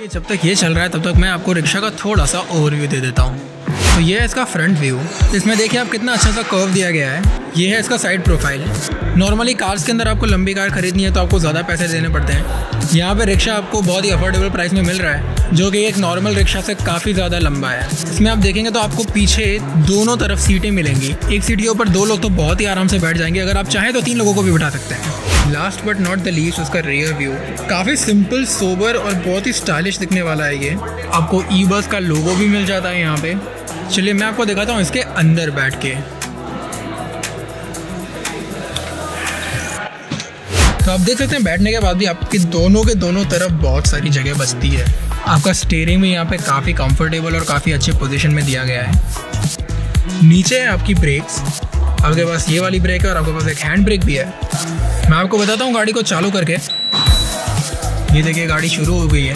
ये जब तक ये चल रहा है, तब तक मैं आपको रिक्शा का थोड़ा सा ओवरव्यू दे देता हूँ। तो ये है इसका फ्रंट व्यू इसमें देखिए आप कितना अच्छा सा कर्व दिया गया है। ये है इसका साइड प्रोफ़ाइल नॉर्मली कार्स के अंदर आपको लंबी कार खरीदनी है तो आपको ज़्यादा पैसे देने पड़ते हैं। यहाँ पे रिक्शा आपको बहुत ही अफोर्डेबल प्राइस में मिल रहा है, जो कि एक नॉर्मल रिक्शा से काफ़ी ज़्यादा लंबा है। इसमें आप देखेंगे तो आपको पीछे दोनों तरफ़ सीटें मिलेंगी। एक सीट के ऊपर दो लोग तो बहुत ही आराम से बैठ जाएँगे, अगर आप चाहें तो तीन लोगों को भी बिठा सकते हैं। Last but not the least उसका रियर व्यू काफ़ी सिंपल सोबर और बहुत ही स्टाइलिश दिखने वाला है ये। आपको ई बस का लोगो भी मिल जाता है यहाँ पे। चलिए, मैं आपको दिखाता हूँ इसके अंदर बैठ के। तो आप देख सकते हैं, बैठने के बाद भी आपकी दोनों के दोनों तरफ़ बहुत सारी जगह बचती है। आपका स्टेयरिंग भी यहाँ पे काफ़ी कंफर्टेबल और काफ़ी अच्छे पोजीशन में दिया गया है। नीचे है आपकी ब्रेक्स आपके पास ये वाली ब्रेक है और आपके पास एक हैंड ब्रेक भी है। मैं आपको बताता हूँ गाड़ी को चालू करके। ये देखिए, गाड़ी शुरू हो गई है।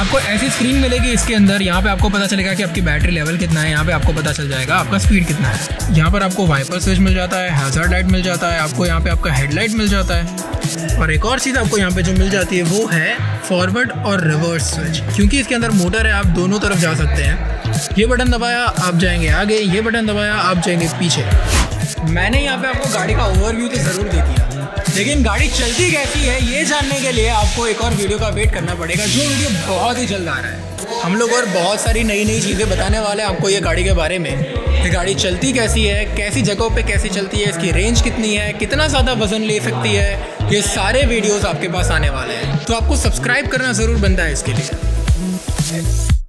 आपको ऐसी स्क्रीन मिलेगी इसके अंदर, यहाँ पे आपको पता चलेगा कि आपकी बैटरी लेवल कितना है, यहाँ पे आपको पता चल जाएगा आपका स्पीड कितना है। यहाँ पर आपको वाइपर स्विच मिल जाता है हैजर्ड लाइट मिल जाता है, आपको यहाँ पे आपका हेडलाइट मिल जाता है। और एक और चीज़ आपको यहाँ पे जो मिल जाती है, वो है फॉरवर्ड और रिवर्स स्विच क्योंकि इसके अंदर मोटर है, आप दोनों तरफ़ जा सकते हैं। ये बटन दबाया, आप जाएँगे आगे, ये बटन दबाया, आप जाएँगे पीछे। मैंने यहाँ पे आपको गाड़ी का ओवरव्यू तो ज़रूर दे दिया। लेकिन गाड़ी चलती कैसी है, ये जानने के लिए आपको एक और वीडियो का वेट करना पड़ेगा, जो वीडियो बहुत ही जल्द आ रहा है। हम लोग और बहुत सारी नई नई चीज़ें बताने वाले हैं आपको ये गाड़ी के बारे में। ये गाड़ी चलती कैसी है, कैसी जगहों पे कैसी चलती है, इसकी रेंज कितनी है, कितना ज़्यादा वज़न ले सकती है, ये सारे वीडियोस आपके पास आने वाले हैं। तो आपको सब्सक्राइब करना ज़रूर बनता है इसके लिए।